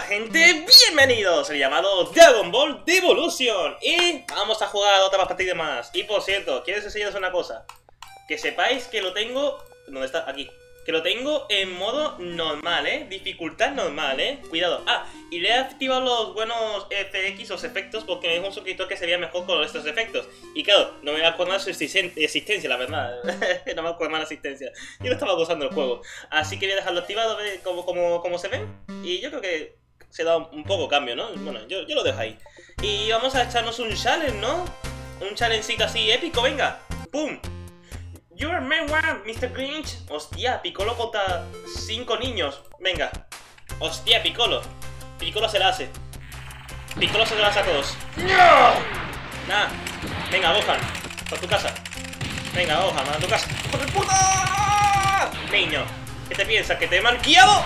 gente? Bienvenidos al llamado Dragon Ball Devolution Y vamos a jugar otra partida más Y por cierto, quiero enseñaros una cosa Que sepáis que lo tengo... ¿Dónde está? Aquí que lo tengo en modo normal, ¿eh? Dificultad normal, ¿eh? Cuidado. Ah, y le he activado los buenos FX, los efectos, porque me un suscriptor que sería mejor con estos efectos. Y claro, no me voy a acordar su existencia, la verdad. no me acuerdo más la existencia. Yo no estaba gozando el juego. Así que voy a dejarlo activado, a ver cómo, cómo, se ven. Y yo creo que se da un poco cambio, ¿no? Bueno, yo, yo lo dejo ahí. Y vamos a echarnos un challenge, ¿no? Un challengeito así épico, venga. ¡Pum! You're man one, Mr. Grinch. Hostia, Piccolo contra cinco niños. Venga. Hostia, Piccolo. Piccolo se la hace. Piccolo se la hace a todos. ¡No! Nah. Venga, Gohan. Por tu casa. Venga, Gohan, a tu casa. ¡Hijo de puta! Niño. ¿Qué te piensas? ¿Que te he marqueado?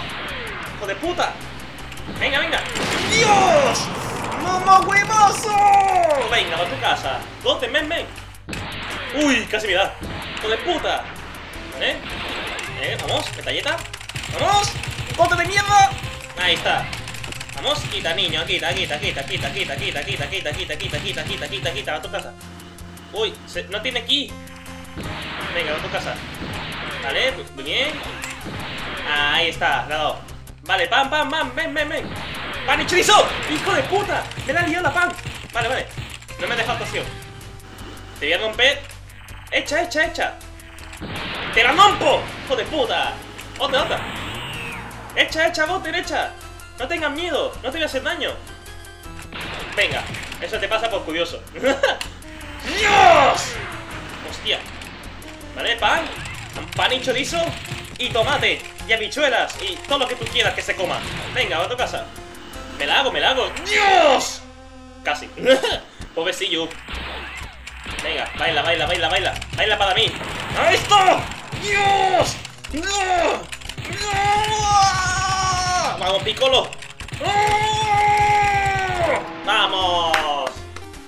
¡Hijo de puta! Venga, venga. ¡Dios! ¡Mamá huevoso! Venga, a tu casa. Goten, ven, ven. Uy, casi me da hijo de puta. ¿Vale? Eh, vamos, metalleta. ¡Vamos! ¡Ponte de mierda! Ahí está. Vamos, quita, niño, quita, quita, quita, quita, quita, quita, quita, quita, quita, quita, quita, quita, quita, quita, a tu casa. Uy, no tiene aquí. Venga, a tu casa. Vale, muy bien. Ahí está, dado. Vale, pam, pam, pam, ven, ven, ven. ¡Pan y chorizo! ¡Hijo de puta! ¡Me la ha liado la pan! Vale, vale. No me ha dejado actuación. Te voy a romper ¡Echa, echa, echa! ¡Te la rompo! ¡Hijo de puta! ¡Otra, otra! ¡Echa, echa, Goten, echa! ¡No tengas miedo! ¡No te voy a hacer daño! Venga, eso te pasa por curioso. ¡Dios! ¡Hostia! ¿Vale? Pan, pan y chorizo y tomate y habichuelas y todo lo que tú quieras que se coma. Venga, va a tu casa. Me la hago, me la hago. ¡Dios! Casi. Pobrecillo. Venga, baila, baila, baila, baila. Baila para mí. ¡Ahí está! ¡Dios! ¡No! ¡No! ¡Vamos, Piccolo! ¡Vamos!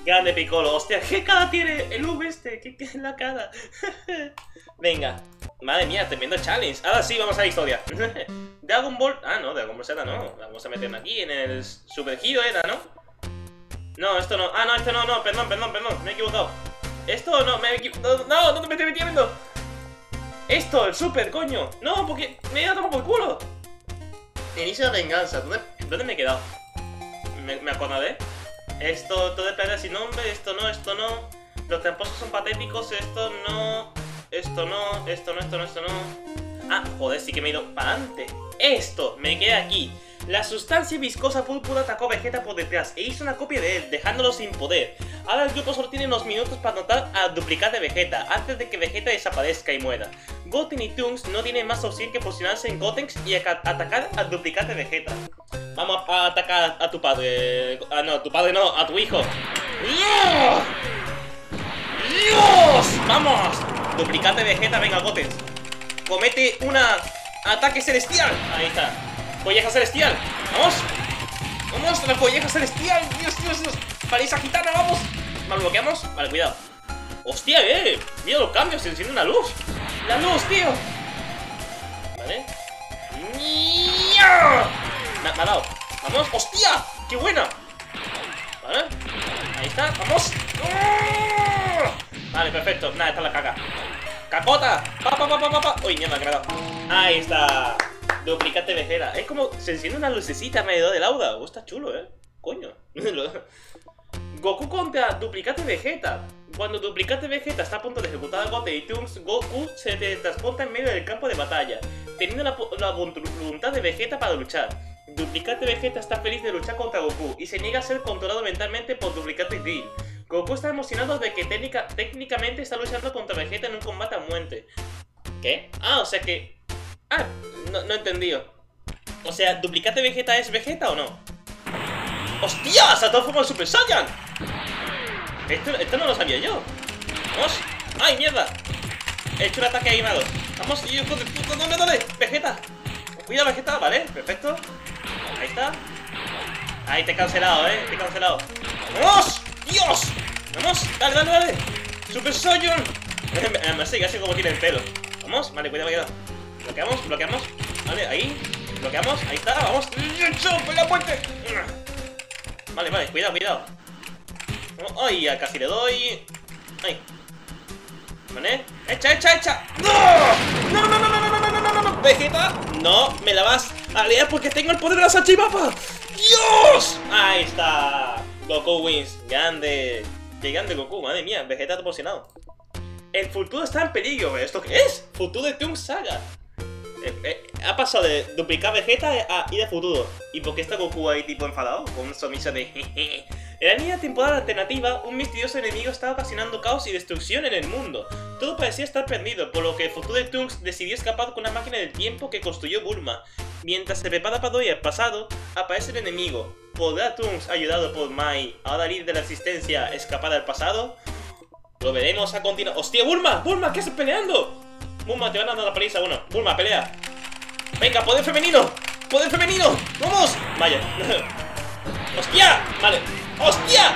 Grande Piccolo. Hostia, ¿qué cara tiene el V este? ¿Qué, es la cara? Venga. Madre mía, tremendo challenge. Ahora sí, vamos a la historia. Dragon Ball... Ah, no, Dragon Ball Z no. Vamos a meterme aquí en el Super Giro era, ¿no? No, esto no. Ah, no, esto no, no. Perdón, perdón, perdón. Me he equivocado. Esto no, me he equivocado. No, no, me estoy metiendo. Esto, el super, coño. No, porque me he dado por culo. Inicio de venganza. ¿Dónde, ¿Dónde me he quedado? Me, me acordaré. Esto, todo depende sin nombre. Esto no, esto no. Los tramposos son patéticos. Esto no. Esto no, esto no, esto no, esto no. Ah, joder, sí que me he ido para adelante. Esto, me quedé aquí. La sustancia viscosa púrpura atacó a Vegeta por detrás e hizo una copia de él, dejándolo sin poder. Ahora el grupo solo tiene unos minutos para notar al duplicate Vegeta, antes de que Vegeta desaparezca y muera. Goten y Trunks no tienen más opción que posicionarse en Gotenks y atacar al duplicate Vegeta. Vamos a atacar a tu padre... Ah, no, a tu padre no, a tu hijo. ¡Dios! ¡Dios! ¡Vamos! Duplicate Vegeta, venga, Gotenks. Comete una ataque celestial. Ahí está. Colleja celestial. ¡Vamos! ¡Vamos! ¡La colleja celestial! ¡Dios, Dios, Dios! ¡Para gitana, vamos! ¿Nos bloqueamos? Vale, cuidado. ¡Hostia, eh! Mira los cambios, se enciende una luz. ¡La luz, tío! Vale. Me, ha dado. ¡Vamos! ¡Hostia! ¡Qué buena! Vale. Ahí está, vamos. Vale, perfecto. Nada, está la caca. ¡Cacota! ¡Pa, pa, pa, pa, pa! uy mierda, que me ha dado! Ahí está. Duplicate Vegeta. Es como se enciende una lucecita alrededor del Auda. Oh, está chulo, eh. Coño. Goku contra Duplicate Vegeta. Cuando Duplicate Vegeta está a punto de ejecutar a Goten y Trunks, Goku se transporta en medio del campo de batalla, teniendo la, voluntad de Vegeta para luchar. Duplicate Vegeta está feliz de luchar contra Goku y se niega a ser controlado mentalmente por Duplicate Green. Goku está emocionado de que técnicamente está luchando contra Vegeta en un combate a muerte. ¿Qué? Ah, o sea que Ah, no, no he entendido. O sea, ¿duplicate Vegeta es Vegeta o no? ¡Hostia! ¡Se ha transformado en Super Saiyan! Esto, esto no lo sabía yo. ¡Vamos! ¡Ay, mierda! He hecho un ataque animado. ¡Vamos, hijo de puta! ¡Vegeta! Cuida, Vegeta, ¿vale? Perfecto. Ahí está. Ahí te he cancelado, ¿eh? Te he cancelado. ¡Vamos! ¡Dios! ¡Vamos! ¡Dale, dale, dale! ¡Super Saiyan! Me sigue así como tiene el pelo. Vamos, vale, cuidado, cuidado. Bloqueamos, bloqueamos. Vale, ahí. Bloqueamos, ahí está, vamos. ¡Por la puente! Vale, vale, cuidado, cuidado. Ay, casi le doy. Ay. ¿Vale? ¡Echa, echa, echa! ¡No! ¡No, no, no, no, no, no, no! ¡Vegeta! No, me la vas a liar porque tengo el poder de la salchipapa. ¡Dios! Ahí está. Goku wins. Grande. Grande Goku, madre mía. Vegeta emocionado. El futuro está en peligro. ¿Esto qué es? Futuro de Toon Saga. Eh, eh, ha pasado de duplicar Vegeta a ir a futuro. ¿Y por qué está Goku ahí tipo enfadado? Con sonrisa de jeje. En la línea temporal alternativa, un misterioso enemigo estaba ocasionando caos y destrucción en el mundo. Todo parecía estar perdido, por lo que de Trunks decidió escapar con una máquina del tiempo que construyó Bulma. Mientras se prepara para ir al pasado, aparece el enemigo. ¿Podrá Trunks, ayudado por Mai, ahora ir de la existencia, escapar al pasado? Lo veremos a continuación. ¡Hostia, Bulma! ¡Bulma, qué haces peleando! Bulma, te van a dar la paliza uno. Bulma, pelea. ¡Venga, poder femenino! ¡Poder femenino! ¡Vamos! Vaya. ¡Hostia! Vale. ¡Hostia!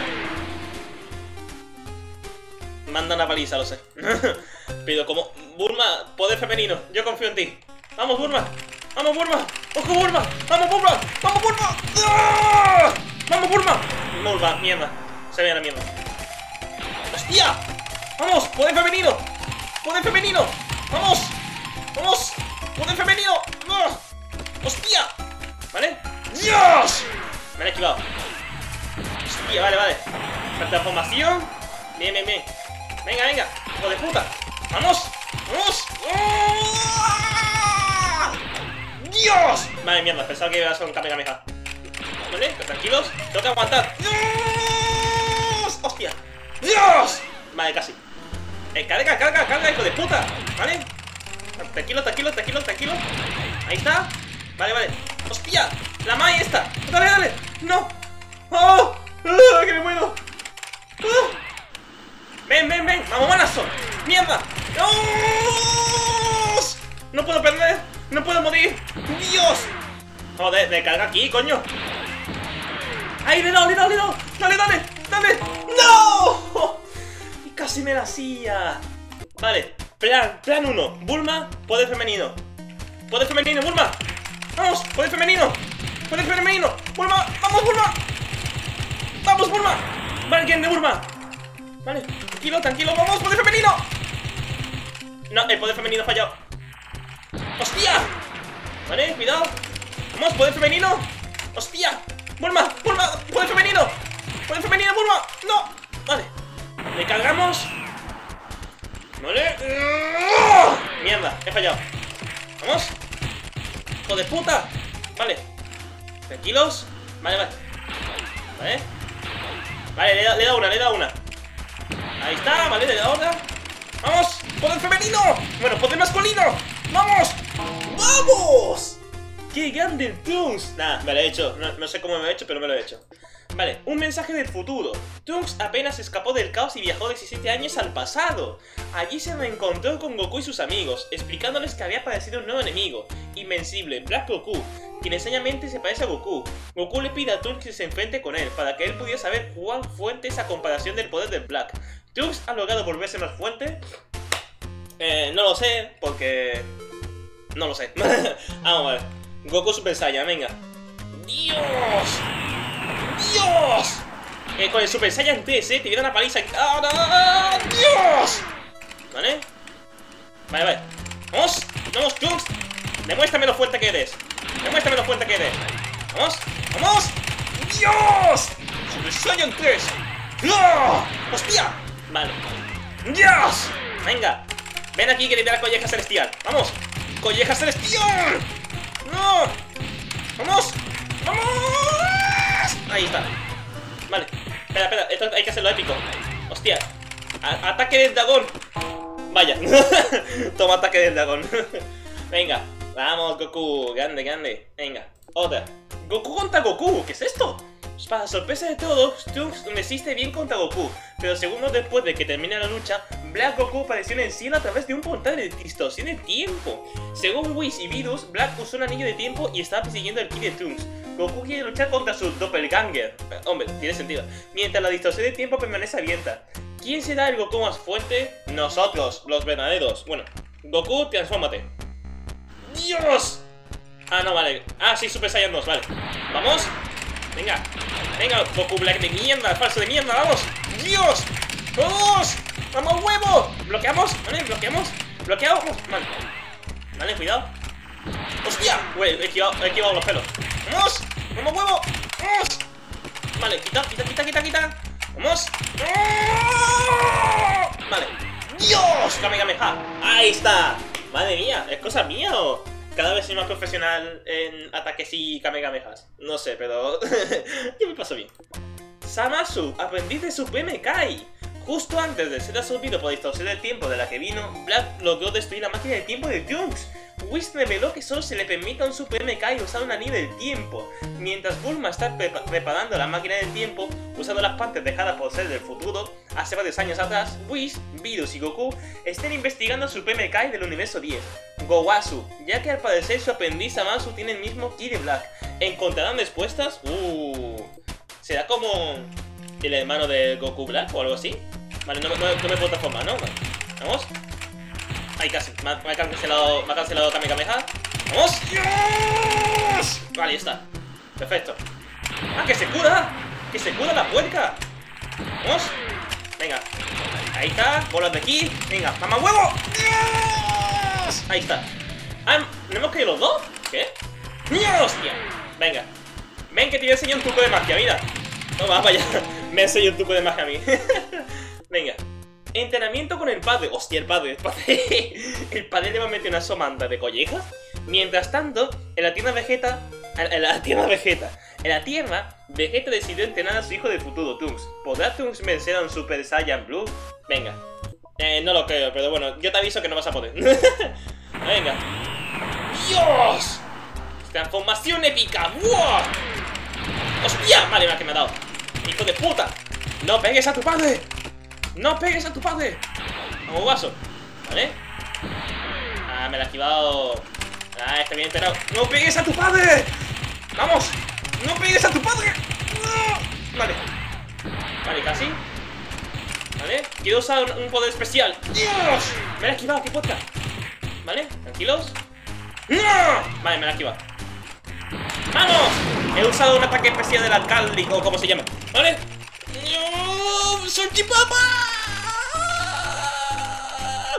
Manda una paliza, lo sé. Pero como... Burma, poder femenino. Yo confío en ti. ¡Vamos, Burma! ¡Vamos, Burma! ¡Ojo, Burma! ¡Vamos, Burma! ¡Vamos, Burma! ¡Ah! ¡Vamos, Burma! Burma, mierda. Se ve la mierda. ¡Hostia! ¡Vamos! ¡Poder femenino! ¡Poder femenino! ¡Vamos! ¡Vamos! ¡Poder femenino! ¡Ah! ¡Hostia! ¿Vale? ¡Dios! Me han esquivado. Hostia, vale, vale. Transformación. Bien, bien, bien. Venga, venga. Hijo de puta. ¡Vamos! ¡Vamos! ¡Oh! ¡Dios! Vale, mierda. Pensaba que iba a ser un Kamehameha. ¿Vale? Pues tranquilos. Tengo que aguantar. ¡Dios! ¡Hostia! ¡Dios! Vale, casi. Eh, carga, carga, carga, hijo de puta. ¿Vale? Tranquilo, tranquilo, tranquilo, tranquilo. Ahí está. Vale, vale. ¡Hostia! ¡La Mai esta! ¡Dale, dale! ¡No! ¡Oh! ¡Oh! ¡Que me muero! ¡Oh! ¡Ven, ven, ven! ¡Vamos, manazo! ¡Mierda! ¡Dios! ¡No puedo perder! ¡No puedo morir! ¡Dios! Joder, de carga aquí, coño. ¡Ahí, le dado, le dado, le dado! ¡Dale, dale! ¡Dale! ¡No! Casi me la hacía. Vale, plan, plan 1. Bulma, poder femenino. Poder femenino, Bulma. ¡Vamos! ¡Poder femenino! ¡Poder femenino! ¡Bulma! ¡Vamos, Bulma! ¡Vamos, Bulma! Vale, ¿quién de Bulma? Vale, tranquilo, tranquilo, vamos, poder femenino. No, el poder femenino ha fallado. ¡Hostia! Vale, cuidado. Vamos, poder femenino. ¡Hostia! ¡Bulma! ¡Bulma! ¡Poder femenino! ¡Poder femenino, Bulma! ¡No! Vale. Le cargamos. Vale. Mierda, he fallado. Vamos. ¡Hijo de puta! Vale. Tranquilos. Vale, vale. Vale. Vale, le he dado, una, le he dado una. Ahí está, vale, le he dado otra. ¡Vamos! ¡Poder femenino! Bueno, poder masculino. ¡Vamos! ¡Vamos! ¡Qué grande el Trunks! Nada, me lo he hecho. No, no sé cómo me lo he hecho, pero me lo he hecho. Vale, un mensaje del futuro. Trunks apenas escapó del caos y viajó 17 años al pasado. Allí se reencontró con Goku y sus amigos, explicándoles que había aparecido un nuevo enemigo, Invencible, Black Goku, quien extrañamente se parece a Goku. Goku le pide a Trunks que se enfrente con él, para que él pudiera saber cuán fuerte es a comparación del poder del Black. ¿Trunks ha logrado volverse más fuerte? Eh, no lo sé, porque... No lo sé. Vamos a ver. Goku Super Saiyan, venga. ¡Dios! ¡Dios! Eh, con el Super Saiyan 3, eh, te viene una paliza. ¡Ah, no! ¡Dios! ¿Vale? Vale, vale. ¡Vamos! ¡Vamos, Trunks! Demuéstrame lo fuerte que eres. Demuéstrame lo fuerte que eres. ¡Vamos! ¡Vamos! ¡Dios! ¡Super Saiyan 3! ¡Ah! ¡Hostia! Vale. ¡Dios! Venga. Ven aquí que te da la colleja celestial. ¡Vamos! ¡Colleja celestial! ¡No! ¡Vamos! Ahí está. Vale. Espera, espera. Esto hay que hacerlo épico. Hostia. Ataque del dragón. Vaya. Toma ataque del dragón. Venga. Vamos, Goku. Grande, grande. Venga. Otra. Goku contra Goku. ¿Qué es esto? Para sorpresa de todos, Trunks resiste bien contra Goku, pero segundos después de que termine la lucha, Black Goku apareció en el cielo a través de un portal de distorsión de tiempo. Según Whis y Virus, Black usó un anillo de tiempo y estaba persiguiendo el ki de Trunks. Goku quiere luchar contra su doppelganger. Hombre, tiene sentido. Mientras la distorsión de tiempo permanece abierta. ¿Quién será el Goku más fuerte? Nosotros, los verdaderos. Bueno, Goku, transfórmate. ¡Dios! Ah, no, vale. Ah, sí, Super Saiyan 2, vale. Vamos. Venga. Venga, Goku Black de mierda, falso de mierda, vamos. ¡Dios! ¡Vamos! ¡Vamos, huevo! ¿Bloqueamos? ¿Vale? ¿Bloqueamos? ¿Bloqueamos? Vale. Vale, cuidado. ¡Hostia! Güey, he esquivado, he esquivado los pelos. ¡Vamos! ¡Vamos, huevo! ¡Vamos! Vale, quita, quita, quita, quita, quita. ¡Vamos! Vale. ¡Dios! Kamehameha. Ahí está. Madre mía, ¿es cosa mía o...? Cada vez soy más profesional en ataques y kamehamehas. No sé, pero... yo me paso bien. Samasu, aprendiz de Supreme Kai. Justo antes de ser absorbido por distorsión del tiempo de la que vino, Black logró destruir la máquina de tiempo de Trunks. Whis reveló que solo se le permite a un Supreme Kai usar una anillo del tiempo. Mientras Bulma está preparando la máquina del tiempo, usando las partes dejadas por ser del futuro, hace varios años atrás, Whis, Virus y Goku están investigando Supreme Kai del universo 10. Gowasu, ya que al parecer su aprendiz Samasu tiene el mismo ki de Black. ¿Encontrarán respuestas? Uh, ¿Será como el hermano de Goku Black o algo así? Vale, no, no, no me puedo transformar, ¿no? Vamos. Ahí casi. Me ha, me ha cancelado, me ha cancelado. ¡Vamos! ¡Yes! Vale, ya está. Perfecto. ¡Ah, que se cura! ¡Que se cura la puerca! ¡Vamos! Venga. Ahí está. Bolas de aquí. Venga, mamá huevo. ¡Yes! Ahí está. Ah, ¿no hemos caído los dos? ¿Qué? ¡Hostia! Venga. Ven que te voy a enseñar un truco de magia, mira. No, va para allá. Me un truco de magia a mí. Venga. Entrenamiento con el padre. Hostia, el padre, el padre. el le va a meter una somanda de collejas. Mientras tanto, en la tierra Vegeta. En la tierra Vegeta. En la tierra, Vegeta decidió entrenar a su hijo del futuro, Trunks. ¿Podrá Trunks vencer a un Super Saiyan Blue? Venga. Eh, no lo creo, pero bueno, yo te aviso que no vas a poder. Venga. ¡Dios! Transformación épica. ¡Wow! ¡Hostia! Vale, que me ha dado. ¡Hijo de puta! ¡No pegues a tu padre! ¡No pegues a tu padre! Como vaso. ¿Vale? Ah, me la ha esquivado. Ah, está bien enterado. ¡No pegues a tu padre! ¡Vamos! ¡No pegues a tu padre! Vale. Vale, casi. ¿Vale? Quiero usar un poder especial. ¡Dios! Me la ha esquivado, qué puta. ¿Vale? Tranquilos. ¡No! Vale, me la ha esquivado. ¡Vamos! He usado un ataque especial del alcalde o como se llama. ¿Vale? ¡No! ¡Salchipapa!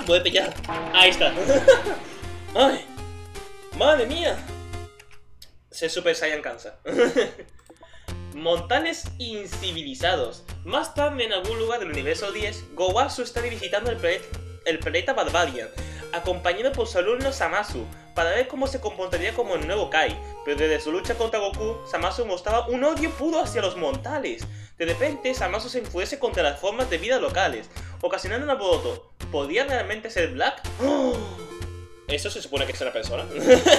Puede pillar. Ahí está. ¡Ay! ¡Madre mía! Se Super Saiyan cansa. Montales incivilizados. Más tarde, en algún lugar del universo 10, Gowasu está visitando el planeta, el planeta acompañado por su alumno Samasu, para ver cómo se comportaría como el nuevo Kai, pero desde su lucha contra Goku, Samasu mostraba un odio puro hacia los montales. De repente, Samasu se enfurece contra las formas de vida locales, ocasionando un alboroto. ¿Podía realmente ser Black? ¡Oh! ¿Eso se supone que es una persona?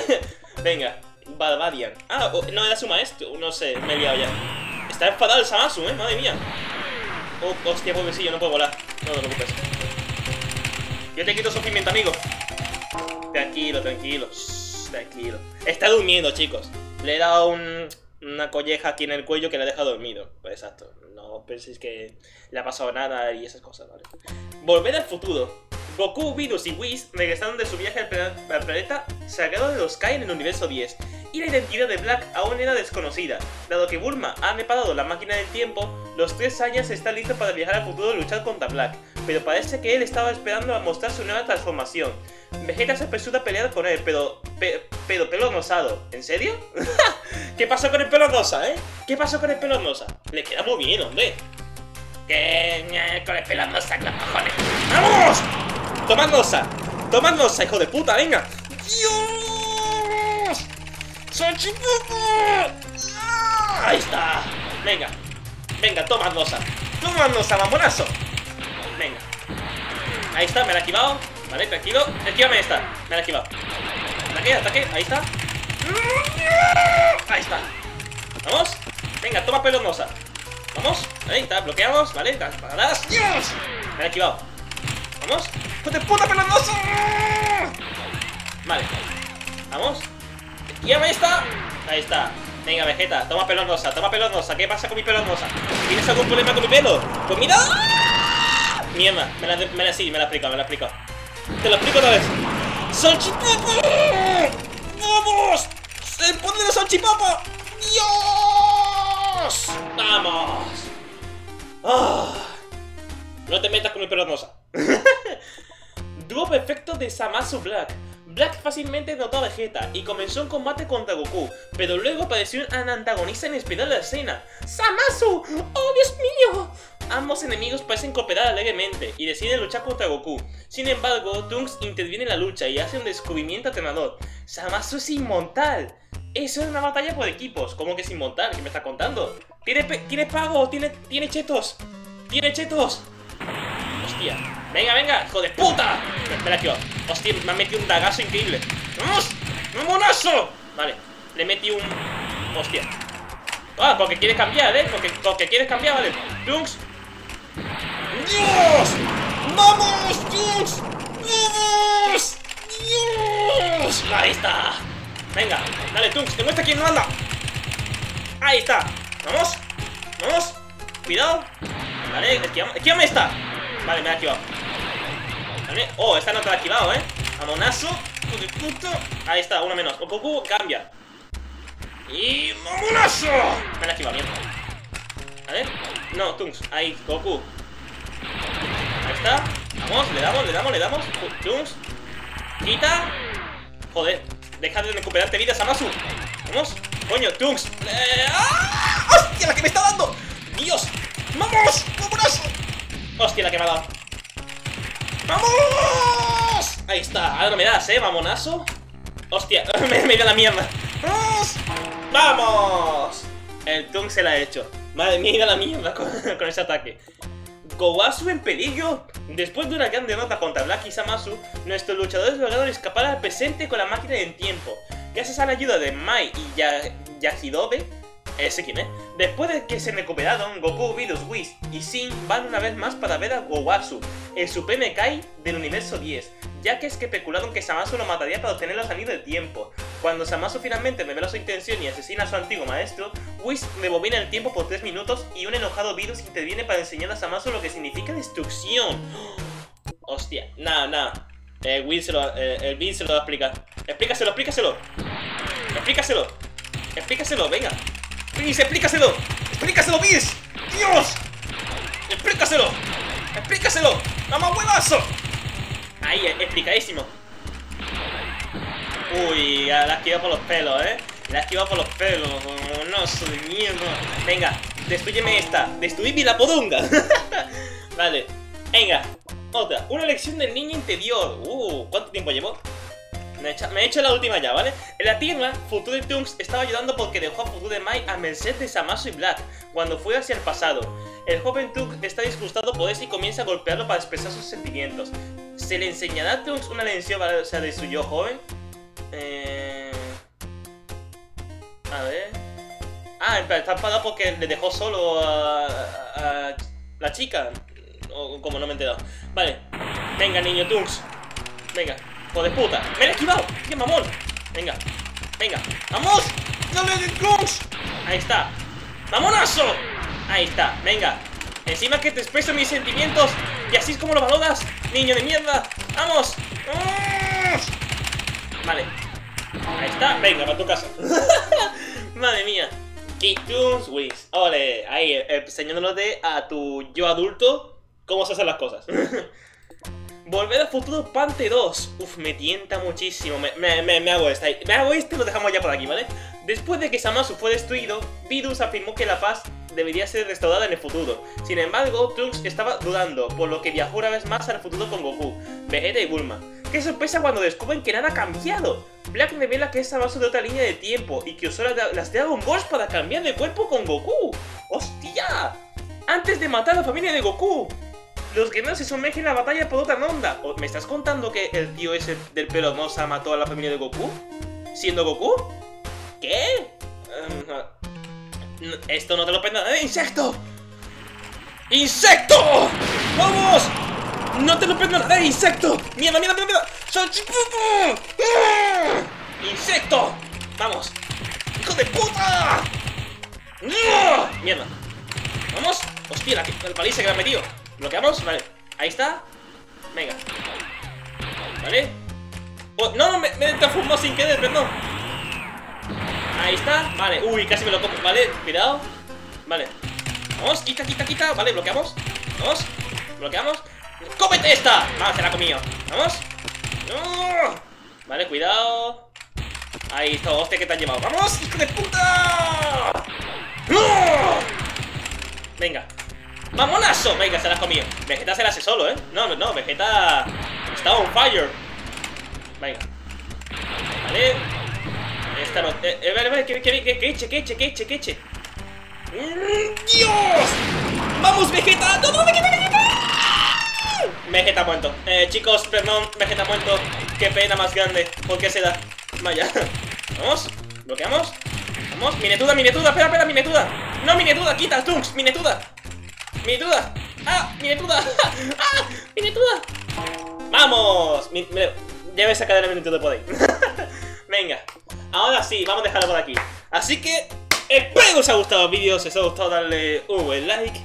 Venga, Barbarian. Ah, no era su maestro, no sé, me he liado ya. Está enfadado el Samasu, eh, madre mía. Oh, hostia, pobrecillo, no puedo volar. No te preocupes. Yo te quito sufrimiento, amigo. Tranquilo, tranquilo. Shh, tranquilo. Está durmiendo, chicos. Le he dado un, una colleja aquí en el cuello que le ha dejado dormido. Pues exacto. No penséis que le ha pasado nada y esas cosas, ¿vale? Volver al futuro. Goku, Virus y Whis regresaron de su viaje al planeta sagrado de los Kai en el universo 10, y la identidad de Black aún era desconocida. Dado que Bulma ha reparado la máquina del tiempo, los tres Saiyans están listos para viajar al futuro y luchar contra Black, pero parece que él estaba esperando a mostrar su nueva transformación. Vegeta se apresura a pelear con él, pero... Pe, pero pelo rosado. ¿En serio? ¿Qué pasó con el pelo rosa, eh? ¿Qué pasó con el pelo rosa? Le queda muy bien, hombre. ¿Qué? Con el pelo rosa, ¿qué cojones? ¡Vamos! ¡Tomad rosa! ¡Tomad rosa, hijo de puta! ¡Venga! ¡Dios! Ahí está. Venga. Venga, toma rosa. Toma rosa, mamonazo. Venga. Ahí está, me la he esquivado. Vale, tranquilo. Esquívame esta. Me la he esquivado. Ataque, ataque. Ahí está. Ahí está. Vamos. Venga, toma pelonosa. Vamos. Ahí está, bloqueamos. Vale, paradas. ¡Dios! Me la he esquivado. Vamos. ¡Hijo de puta pelonosa! Vale. Vamos. Esquívame esta. Ahí está. Venga, Vegeta, toma pelón rosa, toma pelón rosa. ¿Qué pasa con mi pelón rosa? ¿Tienes algún problema con mi pelo? ¡Pues mira! Mierda, me la, me la, sí, me la he explicado, me la he explicado. Te lo explico otra vez. ¡Salchipapa! ¡Vamos! ¡El poder de salchipapa! ¡Dios! ¡Vamos! Ah. No te metas con mi pelonosa. Dúo perfecto de Samasu Black. Black fácilmente derrotó a Vegeta y comenzó un combate contra Goku, pero luego apareció un antagonista inesperado en la escena. ¡Samasu! ¡Oh, Dios mío! Ambos enemigos parecen cooperar alegremente y deciden luchar contra Goku. Sin embargo, Trunks interviene en la lucha y hace un descubrimiento aterrador. ¡Samasu es inmortal! Eso es una batalla por equipos. ¿Cómo que es inmortal? ¿Qué me estás contando? ¿Tiene, ¿tiene pago? ¿Tiene, ¿Tiene chetos? ¿Tiene chetos? Hostia. Venga, venga, hijo de puta. Espera, tío. Hostia, me ha metido un dagazo increíble. ¡Vamos! ¡Monazo! Vale, le metí un... Hostia. Ah, porque quieres cambiar, ¿eh? Porque, porque quieres cambiar, vale. Trunks. ¡Dios! ¡Vamos, Trunks! ¡Vamos! ¡Dios! Ahí está. Venga, dale, Trunks, demuestra quién manda. Ahí está. Vamos. Vamos. Cuidado. Vale, esquivame, esquivame esta. Vale, me ha activado. Oh, esta no ha activado, ¿eh? Puta. Ahí está, uno menos. O Goku cambia. Y... ¡Mamonazo! Me la activado, mierda. A ver. No, Tunks. Ahí, Goku. Ahí está. Vamos, le damos, le damos, le damos. Tunks. Quita. Joder. Deja de recuperarte vida, Samasu. Vamos. Coño, Tunks. Eh, ¡ah! ¡Hostia, la que me está dando! ¡Dios! ¡Vamos! ¡Mamonazo! Hostia, la que me ha dado. ¡Vamos! Ahí está. Ahora me das, ¿eh? Mamonazo. Hostia, me, me dio la mierda. ¡Vamos! ¡Vamos! El Tung se la ha hecho. Madre mía, la mierda con, con ese ataque. Gowasu en peligro. Después de una gran derrota contra Black y Samasu, nuestros luchadores lograron escapar al presente con la máquina del tiempo. Gracias a la ayuda de Mai y ya ese quién es. Después de que se recuperaron, Goku, Vidus, Whis y Sin van una vez más para ver a Gowasu, el Supreme Kai del universo 10, ya que es que especularon que Samasu lo mataría para obtener los anillos del tiempo. Cuando Samasu finalmente revela su intención y asesina a su antiguo maestro, Whis rebobina el tiempo por 3 minutos y un enojado Virus interviene para enseñar a Samasu lo que significa destrucción. Hostia, nada, nada. Eh, Whis se lo, eh, el Beat se lo va a explicar. Explícaselo, explícaselo. Explícaselo. Explícaselo, venga. Please, explícaselo. Explícaselo, Beast. Dios. Explícaselo. Explícaselo. ¡Vamos, huevazo! Ahí, explicadísimo. Uy, la has esquivado por los pelos, ¿eh? La has esquivado por los pelos. No, soy mierda. Venga, destruyeme esta. Destruidme la podunga. vale. Venga. Otra. Una lección del niño interior. Uh, ¿cuánto tiempo llevo? Me he, hecho, me he la última ya, ¿vale? En la Tierra, Future Trunks estaba ayudando porque dejó a Future Mai a merced de Samasu y Black cuando fue hacia el pasado. El joven Trunks está disgustado por eso y comienza a golpearlo para expresar sus sentimientos. ¿Se le enseñará a Trunks una lección o sea, de su yo joven? Eh... A ver... Ah, está enfadado porque le dejó solo a, a, la chica. O como no me he enterado. Vale. Venga, niño Trunks. Venga. ¡Hijo de puta! ¡Me he esquivado! ¡Qué mamón! Venga, venga, ¡vamos! ¡Dale de Trunks! Ahí está. ¡Mamonazo! Ahí está, venga. Encima que te expreso mis sentimientos y así es como lo valoras, niño de mierda. ¡Vamos! Vale. Ahí está, venga, para tu casa. Madre mía. Kitoons Wiz. Ole, ahí, eh, enseñándote a tu yo adulto cómo se hacen las cosas. Volver al futuro parte 2. Uf, me tienta muchísimo. Me, hago esta. Me hago este y lo dejamos ya por aquí, ¿vale? Después de que Samasu fue destruido, Virus afirmó que la paz debería ser restaurada en el futuro. Sin embargo, Trunks estaba dudando, por lo que viajó una vez más al futuro con Goku, Vegeta y Bulma. ¡Qué sorpresa cuando descubren que nada ha cambiado! Black revela que es Samasu de otra línea de tiempo y que usó las Dragon Balls para cambiar de cuerpo con Goku. ¡Hostia! Antes de matar a la familia de Goku. Los guerreros se sumergen en la batalla por otra ronda. ¿Me estás contando que el tío ese del pelo rosa mató a la familia de Goku? ¿Siendo Goku? ¿Qué? Esto no te lo pena. ¡Eh, insecto! ¡Insecto! ¡Vamos! ¡No te lo perdonaré, insecto! ¡Mierda, mierda, mierda! ¡Salchiputo! ¡Ah! ¡Insecto! ¡Vamos! ¡Hijo de puta! ¡Mierda! ¡Vamos! ¡Hostia, la, el paliza que me han metido! ¿Bloqueamos? Vale. Ahí está. Venga. ¿Vale? Oh, no, me, me transformó sin querer, perdón. Ahí está, vale, uy, casi me lo como, vale, cuidado Vale, vamos, quita, quita, quita, vale, bloqueamos Vamos, bloqueamos ¡Cómete esta! Vamos, se la ha comido Vamos Vale, cuidado Ahí está, hostia, que te han llevado ¡Vamos, hijo de puta! Venga ¡Mamonazo! Venga, se la has comido Vegeta se la hace solo, ¿eh? No, no, no, Vegeta está on fire Venga Vale Esta no... Eh, eh, vale, vale, que, que, que, que eche, que eche, que eche, que eche ¡Dios! ¡Vamos, Vegeta! ¡Todo Vegeta, Vegeta! Vegeta muerto Eh, chicos, perdón, Vegeta muerto Qué pena más grande ¿Por qué se da? Vaya Vamos Bloqueamos Vamos Minetuda, Minetuda Espera, espera, Minetuda No, Minetuda Quita, Tunks Minetuda Minetuda ¡Ah! ¡Minetuda! ¡Ah! ¡Minetuda! ¡Vamos! Mi, me, ya esa cadena de Minetuda por ahí Venga Ahora sí, vamos a dejarlo por aquí Así que Espero que os haya gustado el vídeo Si os ha gustado darle un buen like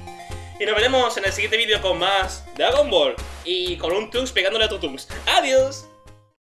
Y nos veremos en el siguiente vídeo con más Dragon Ball Y con un Trunks pegándole a tu Trunks ¡Adiós!